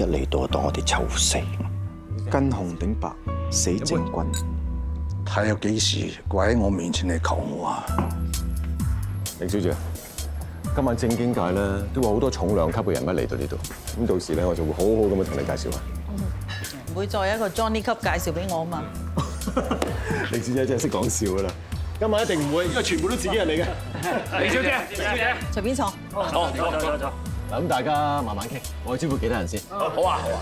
一嚟到就當我哋臭死。跟紅頂白，死正棍。睇有幾時跪喺我面前嚟求我啊！凌小姐，今晚正經界咧都會好多重量級嘅人物嚟到呢度，咁到時咧我就會好好咁樣同你介紹啊。唔會再有一個 Johnny 級介紹俾我啊嘛！凌小姐真係識講笑噶啦，今晚一定唔會，因為全部都自己人嚟嘅。凌小姐，凌小姐，隨便坐。好，坐坐坐。嗱咁大家慢慢傾，我去招呼幾多人先？好啊，好啊。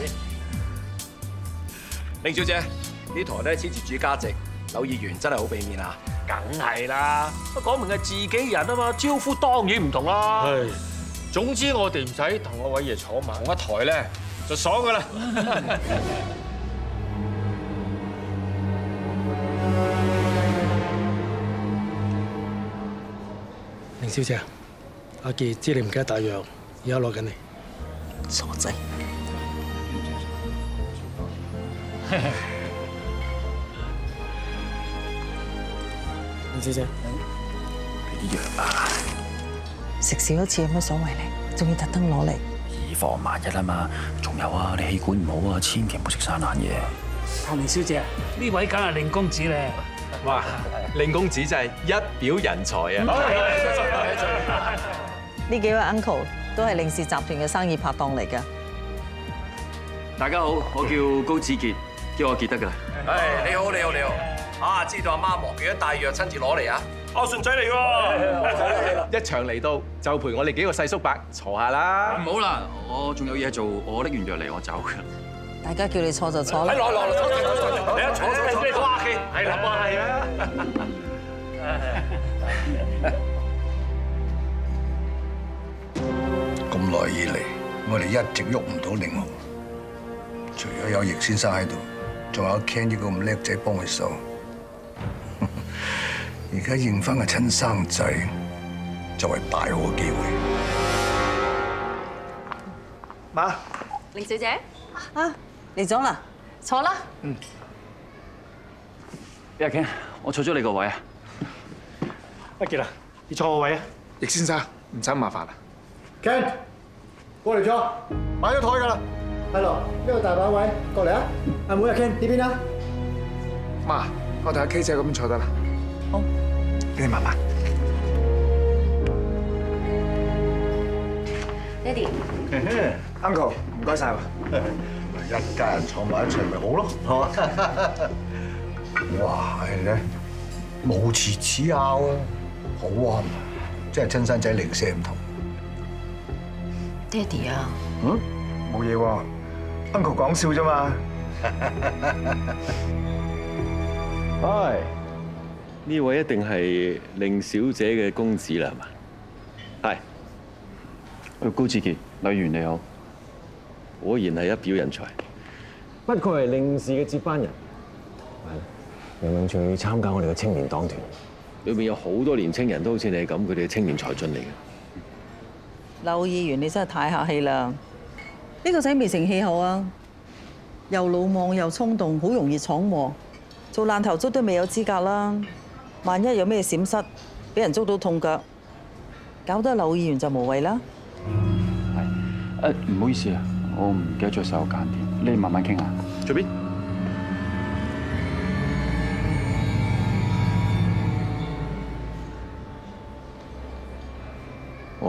凌小姐，呢台咧支持主家席，柳議員真係好俾面啊！梗係啦，講明係自己人啊嘛，招呼當然唔同啦。係，總之我哋唔使同阿偉爺坐埋同一台咧，就爽噶啦。凌小姐，阿傑知你唔記得帶藥，而家攞緊嚟。傻仔。林小姐，俾啲藥啊！食少一次有乜所謂咧？仲要特登攞嚟。以防萬一啊嘛，仲有啊，你氣管唔好啊，千祈唔好食生冷嘢。阿凌小姐，呢位梗係令公子咧。哇，令公子真係一表人才啊！呢幾位 uncle 都係令氏集團嘅生意拍檔嚟㗎。大家好，我叫高子傑，叫我傑得㗎啦。誒，你好，你好，你好。啊，知道阿媽忙，記咗帶藥親自攞嚟啊！阿順仔嚟喎，一場嚟到就陪我哋幾個細叔伯坐下啦。唔好啦，我仲有嘢做，我拎完藥嚟我走㗎。大家叫你坐就坐啦。來來來，坐坐坐坐，你一坐坐坐，哇，係啦，哇，係啊。我哋一直喐唔到令紅，除咗有易先生喺度，仲有 Ken 呢個咁叻仔幫佢手。而家認翻個親生仔，就係大好嘅機會。媽，凌小姐，啊，嚟咗啦，坐啦。嗯。阿 Ken，我坐咗你個位啊。阿杰啊，你坐我位啊。易先生，唔使咁麻煩啦。Ken，過嚟咗，買咗台㗎啦。係咯，呢個大把位，過嚟啊。阿妹阿 Ken 呢邊啊。媽，我同阿 K 姐咁坐得啦。好，你慢慢。爹哋。Uncle，唔該晒喎。一家人坐埋一齊咪好咯，係嘛？哇，係咧，冇次次拗啊，好啊，即係親生仔零舍唔同。爹哋啊。嗯？冇嘢喎，Uncle 講笑啫嘛。唉，呢位一定係令小姐嘅公子啦，係嘛？係。高志傑，李元你好。果然係一表人才，不愧係令氏嘅接班人。係，有冇興趣參加我哋嘅青年黨團？裏面有好多年青人都好似你咁，佢哋嘅青年才俊嚟嘅。劉議員，你真係太客氣啦！呢個仔未成氣候啊，又魯莽又衝動，好容易闖禍，做爛頭卒都未有資格啦。萬一有咩閃失，俾人捉到痛腳，搞得劉議員就無謂啦。係，誒唔好意思啊，我唔記得咗手間添，你哋慢慢傾下。隨便。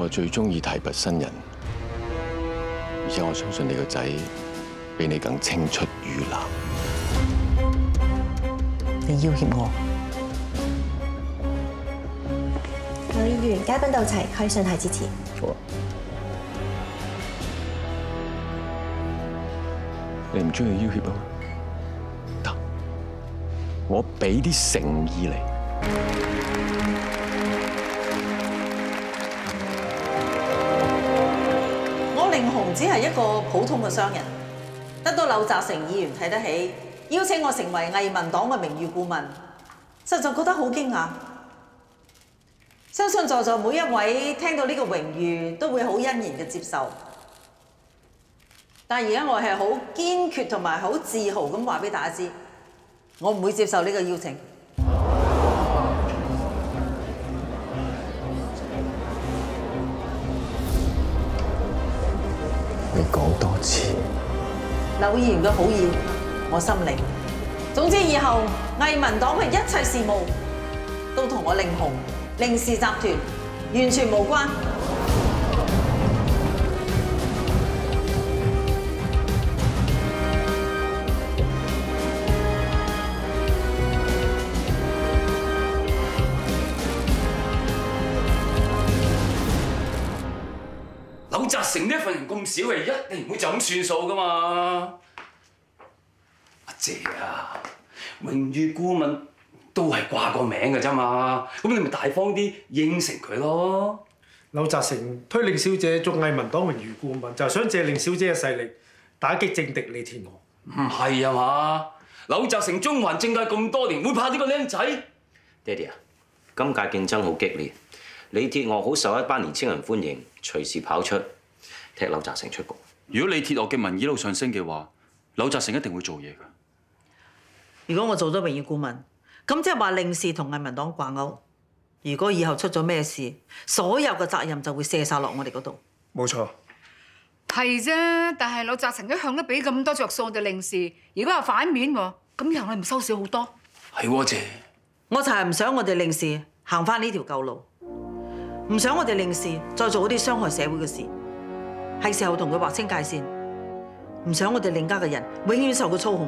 我最中意提拔新人，而且我相信你個仔比你更青出於藍。你要挾我？劉議員，嘉賓到齊，可以上台支持。好啊。你唔中意要挾啊？得，我俾啲誠意你。只係一個普通嘅商人，得到柳澤成議員睇得起，邀請我成為藝民黨嘅名譽顧問，實在覺得好驚訝。相信在座每一位聽到呢個榮譽都會好欣然嘅接受。但而家我係好堅決同埋好自豪咁話俾大家知，我唔會接受呢個邀請。你讲多次，柳议员嘅好意，我心领。总之以后，魏民党嘅一切事务都同我令雄令氏集团完全无关。成呢一份人咁少嘅，一定唔會就咁算數噶嘛。阿姐啊，榮譽顧問都係掛個名嘅啫嘛，咁你咪大方啲應承佢咯。柳澤成推令小姐做藝民黨榮譽顧問，就係想借令小姐嘅勢力打擊政敵李鐵娥。唔係啊嘛，柳澤成中環政界咁多年，會怕呢個僆仔？爹哋啊，今屆競爭好激烈，李鐵娥好受一班年青人歡迎，隨時跑出踢柳澤成出局。如果你鐵娥嘅民意一路上升嘅話，柳澤成一定會做嘢㗎。如果我做咗榮譽顧問，咁即係話令氏同藝民黨掛鈎。如果以後出咗咩事，所有嘅責任就會卸晒落我哋嗰度。冇錯。係啫，但係柳澤成一向都俾咁多着數我哋令氏，如果話反面喎，咁以後你唔收少好多。係喎，姐。我就係唔想我哋令氏行翻呢條舊路，唔想我哋令氏再做嗰啲傷害社會嘅事，係時候同佢劃清界線，唔想我哋令家嘅人永遠受佢操控。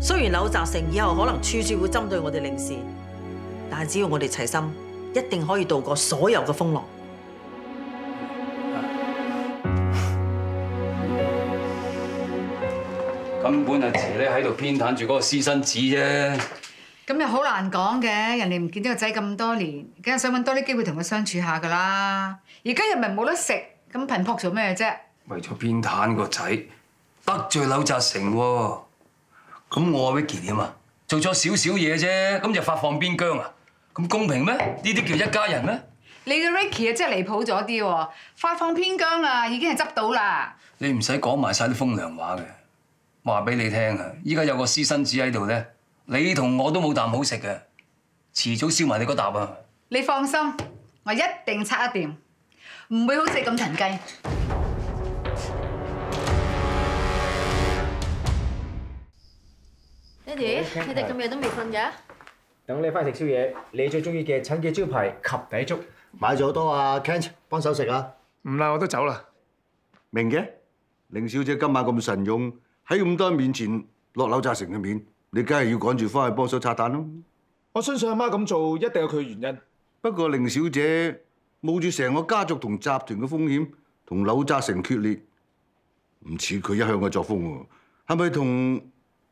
雖然柳澤成以後可能處處會針對我哋令氏，但係只要我哋齊心，一定可以渡過所有嘅風浪。根本阿姐咧喺度偏袒住嗰個私生子啫。咁又好難講嘅，人哋唔見到個仔咁多年，梗係想揾多啲機會同佢相處下噶啦。而家又咪冇得食，咁頻撲做咩啫？為咗偏袒個仔，得罪柳澤成喎。咁我阿 Vicky 點啊？做咗少少嘢啫，咁就發放邊疆啊？咁公平咩？呢啲叫一家人咩？你嘅 Ricky 啊，真係離譜咗啲喎！發放邊疆啊，已經係執到啦。你唔使講埋晒啲風涼話嘅，話俾你聽啊！依家有個私生子喺度咧，你同我都冇啖好食嘅，遲早燒埋你嗰啖啊！你放心，我一定拆得掂，唔會好似咁騰雞。爹哋，你哋咁夜都未瞓嘅？等你翻去食宵夜，你最中意嘅陳記招牌及第粥，買咗好多啊！Ken 幫手食啊！唔啦，我都走啦。明嘅，凌小姐今晚咁神勇，喺咁多人面前落樓炸成嘅面，你梗係要趕住翻去幫手拆彈咯。我相信阿媽咁做一定有佢嘅原因。不過凌小姐冒住成個家族同集團嘅風險，同柳澤成決裂，唔似佢一向嘅作风喎。係咪同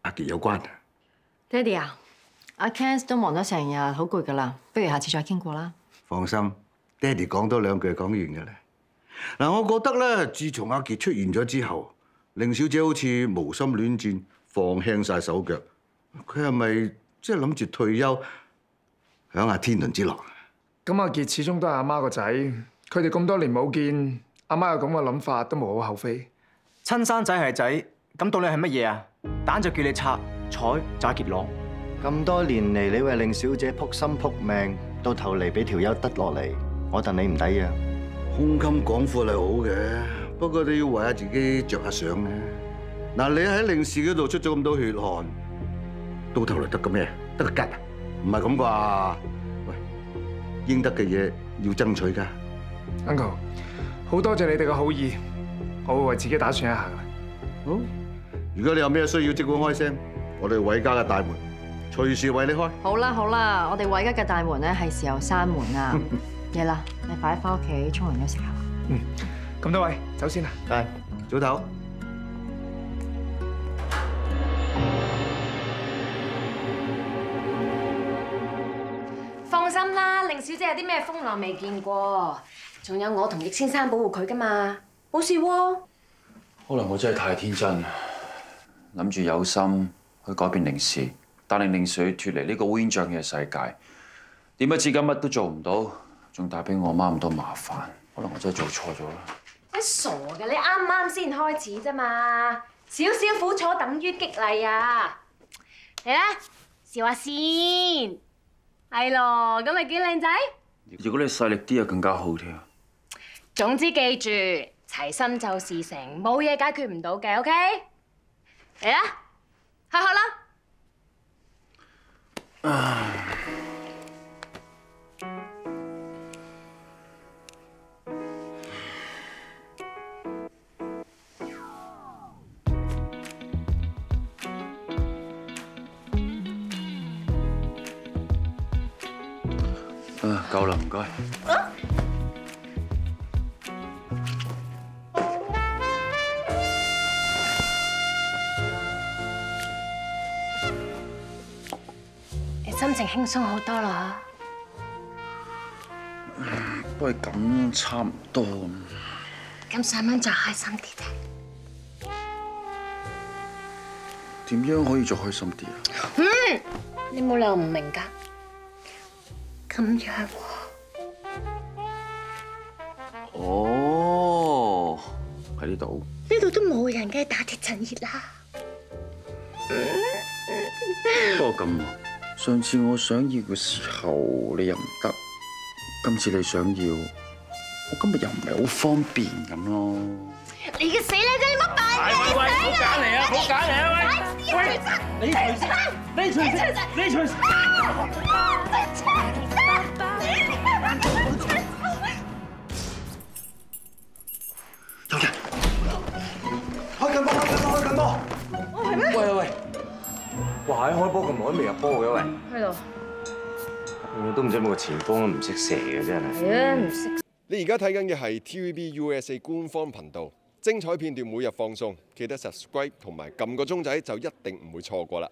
阿杰有關啊？爹哋啊，阿 Ken 都忙咗成日，好攰噶啦，不如下次再傾過啦。放心，爹哋講多兩句講完嘅啦。嗱，我覺得咧，自從阿杰出現咗之後，凌小姐好似無心戀戰，放輕晒手腳。佢係咪即係諗住退休，享下天倫之樂？咁阿杰始終都係阿媽個仔，佢哋咁多年冇見，阿媽有咁嘅諗法都無可厚非。親生仔係仔，咁到底係乜嘢啊？蛋就叫你拆，彩就阿傑攞。咁多年嚟，你為令小姐撲心撲命，到頭嚟俾條友得落嚟，我戥你唔抵啊！胸襟廣闊係好嘅，不過你要為下自己着下想咧。嗱，你喺令氏嗰度出咗咁多血汗，到頭嚟得個咩？得個吉啊？唔係咁啩？喂，應得嘅嘢要爭取㗎。Uncle，好多謝你哋嘅好意，我會為自己打算一下㗎。好，如果你有咩需要，即管開聲，我哋伟家嘅大門隨時為你開。好啦好啦，我哋伟家嘅大門咧係時候閂門啦。夜啦，你快啲翻屋企沖涼休息下。嗯，咁多位，走先啦。係，早唞。放心啦，令小姐有啲咩風浪未見過，仲有我同易先生保護佢噶嘛，冇事喎。可能我真係太天真，諗住有心去改變令氏，但令令水脱離呢個烏煙瘴氣嘅世界。點解至今乜都做唔到，仲帶俾我媽咁多麻煩。可能我真係做錯咗啦。你傻嘅，你啱啱先開始啫嘛，少少苦楚等於激勵啊！嚟啦，笑下先，係咯，咁咪幾靚仔？如果你细力啲，就更加好添。總之記住，齊心就事成，冇嘢解決唔到嘅，OK？嚟啦，開學啦！啊，夠啦，唔該。你心情輕鬆好多啦不过咁，差唔多咁。咁細蚊就開心啲啫。點樣可以再開心啲啊？嗯，你冇理由唔明㗎。咁樣喎，哦，喺呢度。呢度都冇人嘅，打鐵趁熱啦。不過咁，上次我想要嘅時候你又唔得，今次你想要，我今日又唔係好方便咁咯。你嘅死女仔，你乜扮嘅？喂喂，唔好揀嚟啊！唔好揀嚟啊！喂喂，你除衫，你除衫，你除衫。開喂喂喂！哇！喺開波咁耐都未入波嘅喂，喺度。都唔知有冇個前鋒都唔識射嘅真係。係啊，唔識。你而家睇緊嘅係 TVB USA 官方頻道，精彩片段每日放送，記得 subscribe 同埋撳個鐘仔就一定唔會錯過啦。